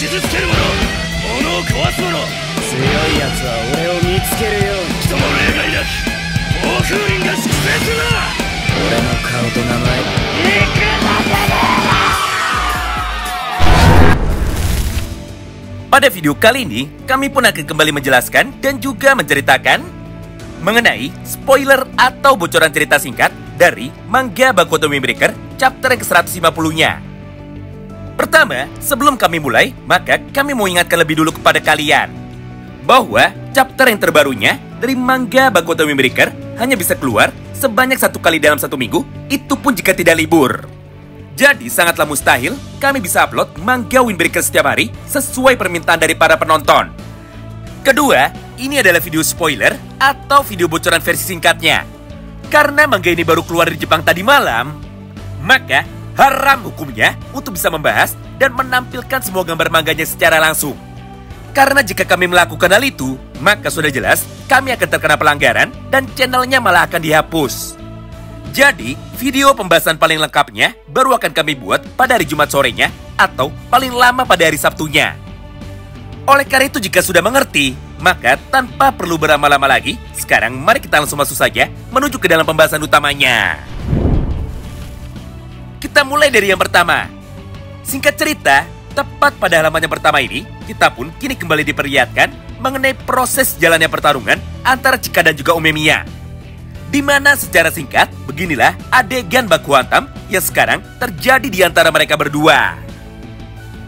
傷つける者物を壊す者強いやつは俺を見つけるように人も例外なき暴風林が粛清するな俺の顔と名前 Pada video kali ini, kami pun akan kembali menjelaskan dan juga menceritakan mengenai spoiler atau bocoran cerita singkat dari manga Baku Otome Breaker chapter yang ke-150-nya. Pertama, sebelum kami mulai, maka kami mau ingatkan lebih dulu kepada kalian bahwa chapter yang terbarunya dari manga Baku Otome Breaker hanya bisa keluar sebanyak satu kali dalam satu minggu, itu pun jika tidak libur. Jadi sangatlah mustahil kami bisa upload manga Windbreaker setiap hari sesuai permintaan dari para penonton. Kedua, ini adalah video spoiler atau video bocoran versi singkatnya. Karena manga ini baru keluar di Jepang tadi malam, maka haram hukumnya untuk bisa membahas dan menampilkan semua gambar mangganya secara langsung. Karena jika kami melakukan hal itu, maka sudah jelas kami akan terkena pelanggaran dan channelnya malah akan dihapus. Jadi, video pembahasan paling lengkapnya baru akan kami buat pada hari Jumat sorenya atau paling lama pada hari Sabtunya. Oleh karena itu jika sudah mengerti, maka tanpa perlu berlama-lama lagi, sekarang mari kita langsung masuk saja menuju ke dalam pembahasan utamanya. Mulai dari yang pertama. Singkat cerita, tepat pada halaman yang pertama ini, kita pun kini kembali diperlihatkan mengenai proses jalannya pertarungan antara Chika dan juga Umemiya. Di mana secara singkat, beginilah adegan baku hantam yang sekarang terjadi di antara mereka berdua.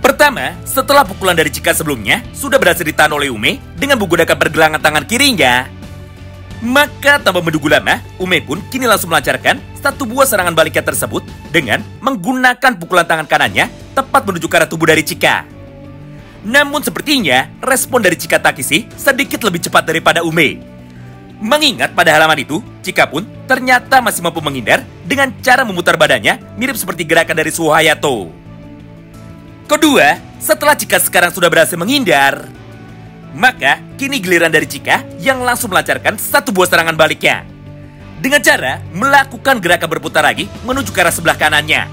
Pertama, setelah pukulan dari Chika sebelumnya sudah berhasil ditahan oleh Ume dengan menggunakan pergelangan tangan kirinya, maka tanpa menunggu lama, Ume pun kini langsung melancarkan satu buah serangan baliknya tersebut dengan menggunakan pukulan tangan kanannya tepat menuju ke arah tubuh dari Chika. Namun sepertinya respon dari Chika Takishi sedikit lebih cepat daripada Ume. Mengingat pada halaman itu, Chika pun ternyata masih mampu menghindar dengan cara memutar badannya mirip seperti gerakan dari Suho Hayato. Kedua, setelah Chika sekarang sudah berhasil menghindar, maka kini giliran dari Chika yang langsung melancarkan satu buah serangan baliknya. Dengan cara melakukan gerakan berputar lagi menuju ke arah sebelah kanannya.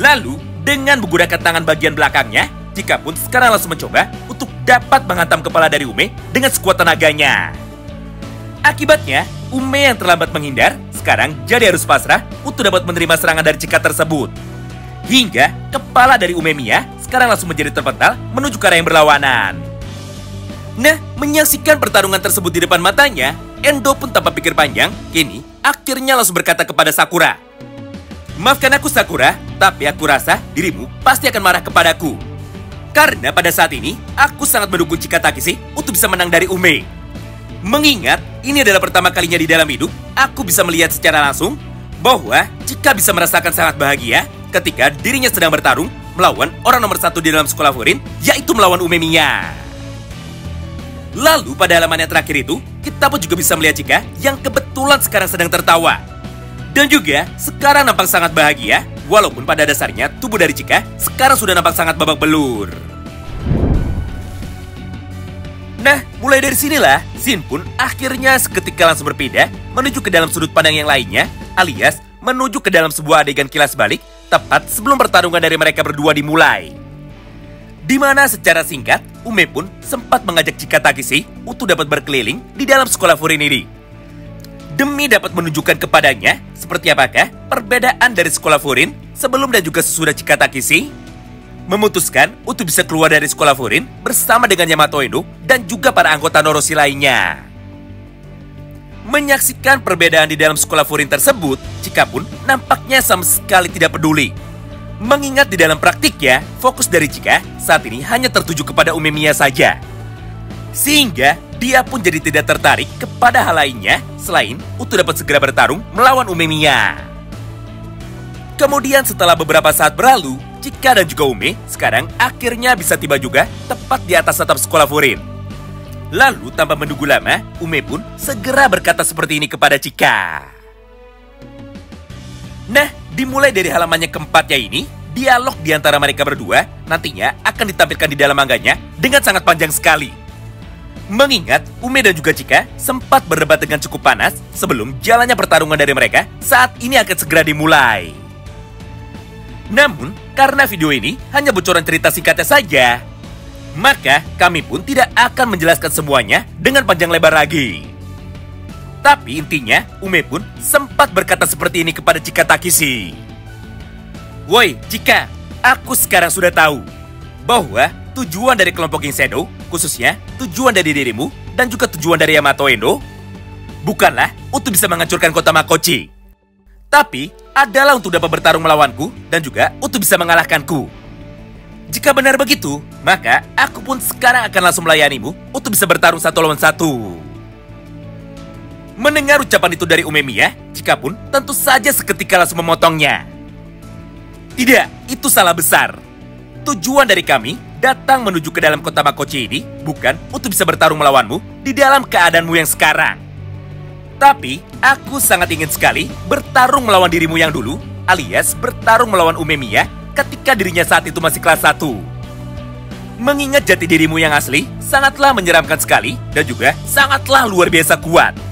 Lalu, dengan menggunakan tangan bagian belakangnya, Chika pun sekarang langsung mencoba untuk dapat menghantam kepala dari Ume dengan sekuat tenaganya. Akibatnya, Ume yang terlambat menghindar sekarang jadi harus pasrah untuk dapat menerima serangan dari Chika tersebut. Hingga kepala dari Umemiya sekarang langsung menjadi terpental menuju ke arah yang berlawanan. Nah, menyaksikan pertarungan tersebut di depan matanya, Endo pun tanpa pikir panjang, kini akhirnya langsung berkata kepada Sakura. Maafkan aku Sakura, tapi aku rasa dirimu pasti akan marah kepadaku. Karena pada saat ini, aku sangat mendukung Chika Takishi untuk bisa menang dari Ume. Mengingat ini adalah pertama kalinya di dalam hidup, aku bisa melihat secara langsung bahwa Chika bisa merasakan sangat bahagia ketika dirinya sedang bertarung melawan orang nomor satu di dalam sekolah Furin, yaitu melawan Umemiya. Lalu pada halaman yang terakhir itu, kita pun juga bisa melihat Chika yang kebetulan sekarang sedang tertawa. Dan juga sekarang nampak sangat bahagia, walaupun pada dasarnya tubuh dari Chika sekarang sudah nampak sangat babak belur. Nah, mulai dari sinilah, Shin pun akhirnya seketika langsung berpindah menuju ke dalam sudut pandang yang lainnya, alias menuju ke dalam sebuah adegan kilas balik tepat sebelum pertarungan dari mereka berdua dimulai. Di mana secara singkat, Ume pun sempat mengajak Chika Takishi untuk dapat berkeliling di dalam sekolah Furin ini. Demi dapat menunjukkan kepadanya seperti apakah perbedaan dari sekolah Furin sebelum dan juga sesudah Chika Takishi memutuskan untuk bisa keluar dari sekolah Furin bersama dengan Yamato Endo dan juga para anggota Noroshi lainnya. Menyaksikan perbedaan di dalam sekolah Furin tersebut, Chika pun nampaknya sama sekali tidak peduli. Mengingat di dalam praktiknya, fokus dari Chika saat ini hanya tertuju kepada Umemiya saja. Sehingga dia pun jadi tidak tertarik kepada hal lainnya selain untuk dapat segera bertarung melawan Umemiya. Kemudian setelah beberapa saat berlalu, Chika dan juga Ume sekarang akhirnya bisa tiba juga tepat di atas atap sekolah Furin. Lalu tanpa menunggu lama, Ume pun segera berkata seperti ini kepada Chika. Nah, dimulai dari halamannya keempatnya ini, dialog di antara mereka berdua nantinya akan ditampilkan di dalam mangganya dengan sangat panjang sekali. Mengingat Ume dan juga Chika sempat berdebat dengan cukup panas sebelum jalannya pertarungan dari mereka saat ini akan segera dimulai. Namun, karena video ini hanya bocoran cerita singkatnya saja, Maka kami pun tidak akan menjelaskan semuanya dengan panjang lebar lagi. Tapi intinya, Ume pun sempat berkata seperti ini kepada Chika Takishi. Woi, Chika, aku sekarang sudah tahu bahwa tujuan dari kelompok King khususnya tujuan dari dirimu dan juga tujuan dari Yamato Endo, bukanlah untuk bisa menghancurkan kota Makochi. Tapi adalah untuk dapat bertarung melawanku dan juga untuk bisa mengalahkanku. Jika benar begitu, maka aku pun sekarang akan langsung melayanimu untuk bisa bertarung satu lawan satu. Mendengar ucapan itu dari Umemiya, jika pun tentu saja seketika langsung memotongnya. Tidak, itu salah besar. Tujuan dari kami datang menuju ke dalam kota Makochi ini bukan untuk bisa bertarung melawanmu di dalam keadaanmu yang sekarang. Tapi, aku sangat ingin sekali bertarung melawan dirimu yang dulu, alias bertarung melawan Umemiya ketika dirinya saat itu masih kelas 1. Mengingat jati dirimu yang asli, sangatlah menyeramkan sekali dan juga sangatlah luar biasa kuat.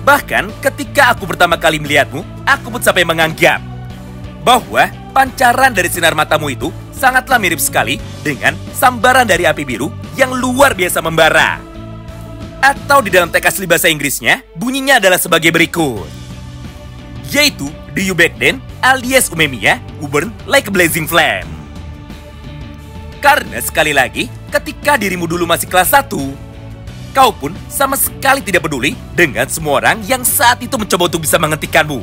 Bahkan ketika aku pertama kali melihatmu, aku pun sampai menganggap bahwa pancaran dari sinar matamu itu sangatlah mirip sekali dengan sambaran dari api biru yang luar biasa membara. Atau di dalam teks asli bahasa Inggrisnya, bunyinya adalah sebagai berikut. Yaitu, do you back then, alias Umemiya, who burn like a blazing flame. Karena sekali lagi, ketika dirimu dulu masih kelas 1, kau pun sama sekali tidak peduli dengan semua orang yang saat itu mencoba untuk bisa menghentikanmu.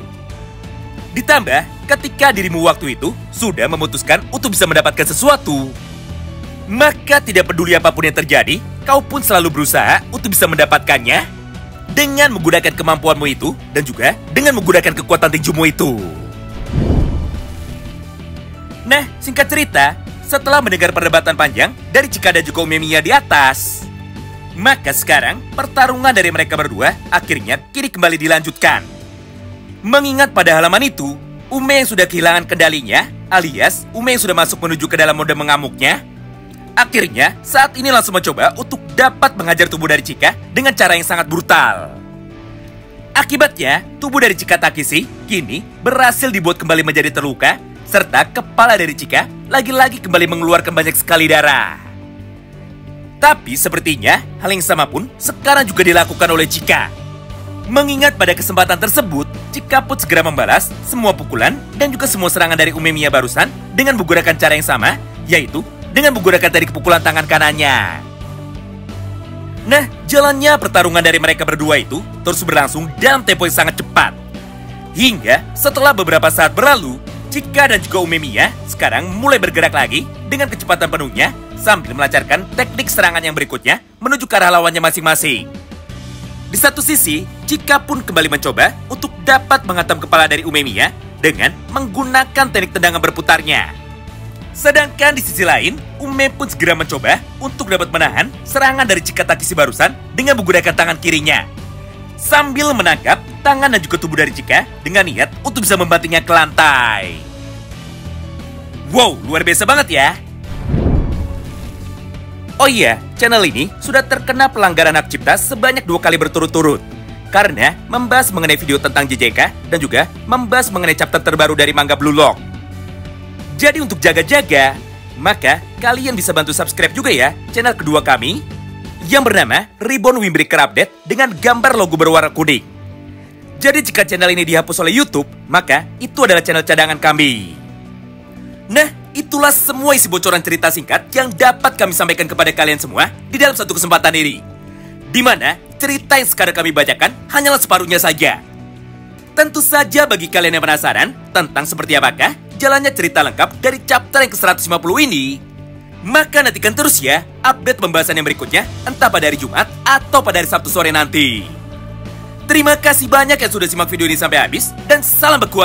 Ditambah, ketika dirimu waktu itu sudah memutuskan untuk bisa mendapatkan sesuatu, maka tidak peduli apa pun yang terjadi, kau pun selalu berusaha untuk bisa mendapatkannya dengan menggunakan kemampuanmu itu dan juga dengan menggunakan kekuatan tinjumu itu. Nah, singkat cerita, setelah mendengar perdebatan panjang dari Chika dan juga Umemiya di atas, maka sekarang pertarungan dari mereka berdua akhirnya kini kembali dilanjutkan. Mengingat pada halaman itu, Ume yang sudah kehilangan kendalinya, alias Ume yang sudah masuk menuju ke dalam mode mengamuknya, akhirnya saat ini langsung mencoba untuk dapat mengajar tubuh dari Chika dengan cara yang sangat brutal. Akibatnya, tubuh dari Chika Takishi kini berhasil dibuat kembali menjadi terluka, serta kepala dari Chika lagi-lagi kembali mengeluarkan banyak sekali darah. Tapi sepertinya hal yang sama pun sekarang juga dilakukan oleh Chika. Mengingat pada kesempatan tersebut, Chika pun segera membalas semua pukulan dan juga semua serangan dari Umemiya barusan dengan menggunakan cara yang sama, yaitu dengan menggunakan teknik pukulan tangan kanannya. Nah, jalannya pertarungan dari mereka berdua itu terus berlangsung dalam tempo yang sangat cepat. Hingga setelah beberapa saat berlalu, Chika dan juga Umemiya sekarang mulai bergerak lagi dengan kecepatan penuhnya sambil melancarkan teknik serangan yang berikutnya menuju ke arah lawannya masing-masing. Di satu sisi, Chika pun kembali mencoba untuk dapat menghantam kepala dari Umemiya dengan menggunakan teknik tendangan berputarnya. Sedangkan di sisi lain, Ume pun segera mencoba untuk dapat menahan serangan dari Chika Takishi barusan dengan menggunakan tangan kirinya. Sambil menangkap tangan dan juga tubuh dari Chika dengan niat untuk bisa membantingnya ke lantai. Wow, luar biasa banget ya! Oh iya, channel ini sudah terkena pelanggaran hak cipta sebanyak dua kali berturut-turut. Karena membahas mengenai video tentang JJK dan juga membahas mengenai chapter terbaru dari manga Blue Lock. Jadi untuk jaga-jaga, maka kalian bisa bantu subscribe juga ya channel kedua kami yang bernama Ribbon Windbreaker Update dengan gambar logo berwarna kuning. Jadi jika channel ini dihapus oleh YouTube, maka itu adalah channel cadangan kami. Nah, itulah semua isi bocoran cerita singkat yang dapat kami sampaikan kepada kalian semua di dalam satu kesempatan ini. Di mana cerita yang sekarang kami bacakan hanyalah separuhnya saja. Tentu saja bagi kalian yang penasaran tentang seperti apakah jalannya cerita lengkap dari chapter yang ke-150 ini, maka nantikan terus ya update pembahasan yang berikutnya entah pada hari Jumat atau pada hari Sabtu sore nanti. Terima kasih banyak yang sudah simak video ini sampai habis dan salam beku